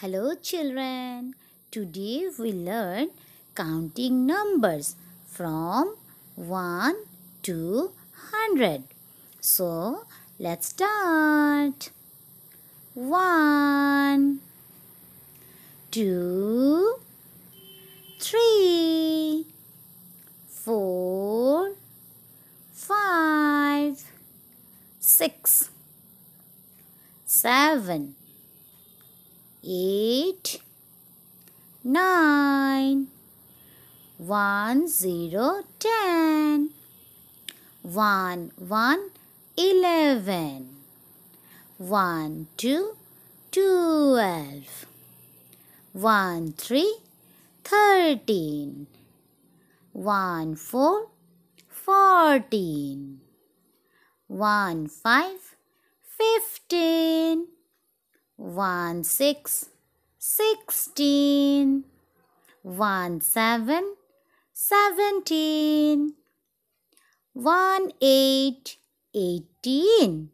Hello children. Today we learn counting numbers from 1 to 100. So let's start. 1 2 3 4 5 6 7 eight, nine, one, zero, ten, one, one, eleven, one, two, twelve, one, three, thirteen, one, four, fourteen, one, five, fifteen one six sixteen. One seven seventeen. One eight eighteen.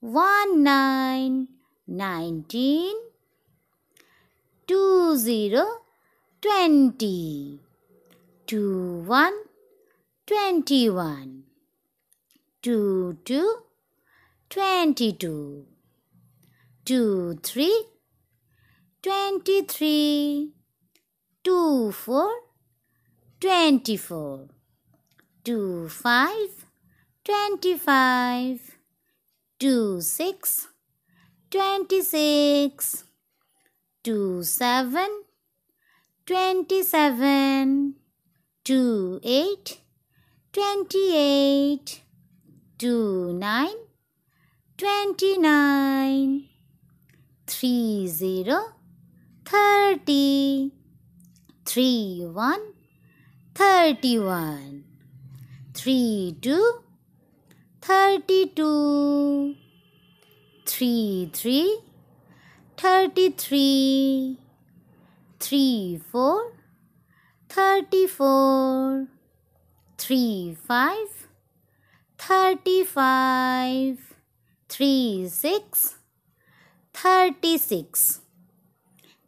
One nine nineteen. Two zero twenty. Two one twenty one two two twenty two two, three, twenty-three, two, four, twenty-four, two, five, twenty-five, two, six, twenty-six, two, seven, twenty-seven, two, eight, twenty-eight, two, nine, twenty-nine three zero thirty. three one thirty one three two thirty two three three thirty three three four thirty four three five thirty five three six thirty-six.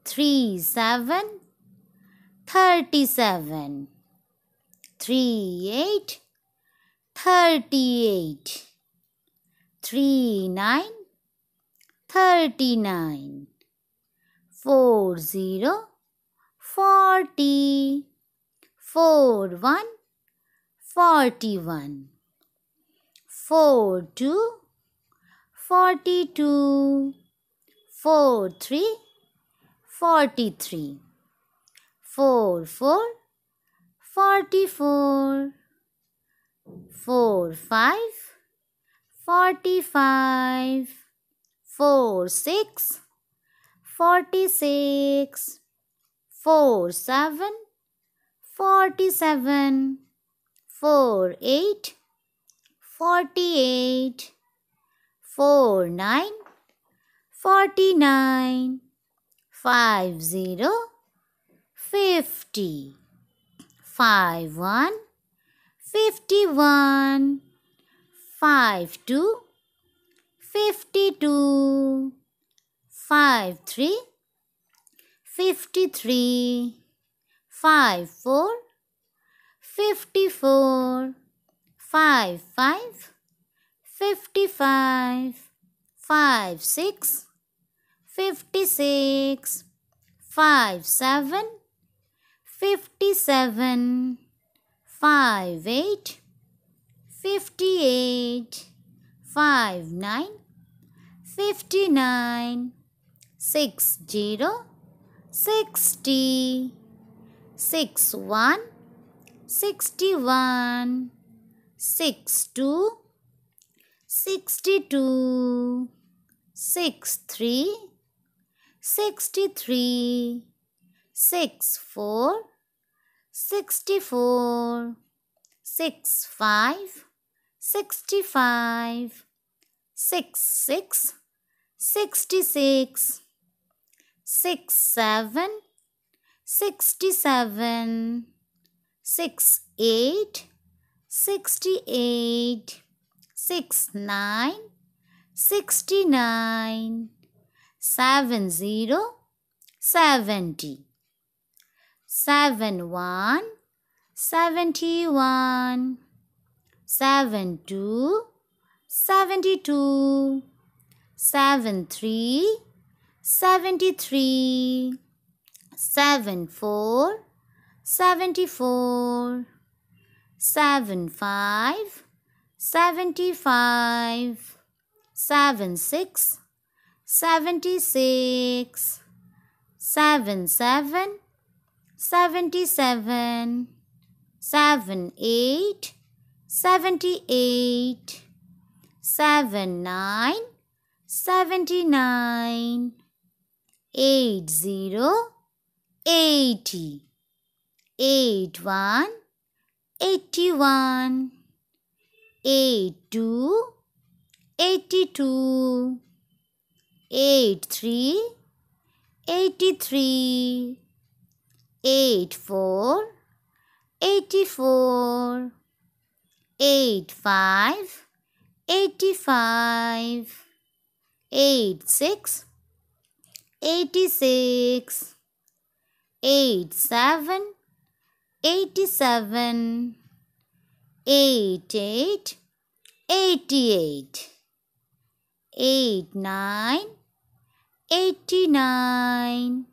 Three seven, thirty-seven. Three eight, thirty-eight. Three nine, thirty-nine. Four zero, forty. Four one, forty-one. Four two, forty-two four three forty three four four forty four four five forty five four six forty six four seven forty seven four eight forty eight four nine forty-nine, five zero, fifty, five one, fifty-one, five two, fifty-two, five three, fifty-three, five four, fifty-four, five five, fifty-five, five six, fifty-six, five seven, fifty-seven, five eight, fifty-eight, five nine, fifty-nine, six zero, sixty, six one, sixty-one, six two, sixty-two, six three sixty-three, six four, sixty-four, six five, sixty-five, six six, sixty-six, six seven, sixty-seven, six eight, sixty-eight, six nine, sixty-nine seven zero seventy. Seven one, seventy one. Seven two, seventy two. Seven three, seventy three. Seven four, seventy four. Seven five, seventy five. Seven six, seventy six. Seven seven, seventy seven. Seven eight, seventy eight. Seven nine, seventy nine. Eight zero, eighty. Eight one, eighty one. Eight two, eighty two. Eight three, eighty three. Eight four, eighty four. Eight five, eighty five. Eight six, eighty six. Eight seven, eighty seven. Eight eight, eighty eight. Eight nine, eighty nine.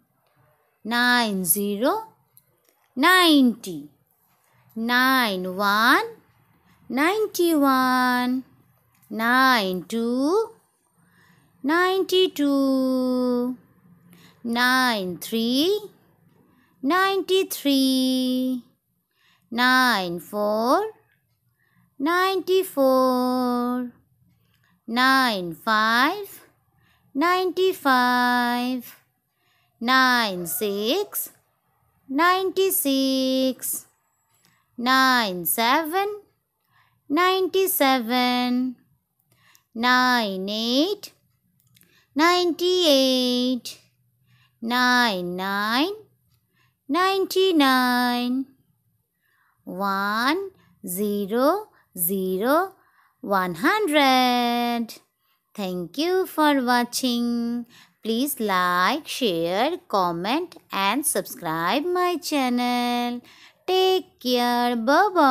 Nine zero, ninety. Nine one, ninety one. Nine two, ninety two. Nine three, ninety three. Nine four, ninety four. Nine five, ninety five. Nine six, ninety six. Nine seven, ninety seven. Nine eight, ninety eight. Nine nine, ninety nine. One zero zero one hundred. Thank you for watching. Please like, share, comment and subscribe my channel. Take care. Bye bye.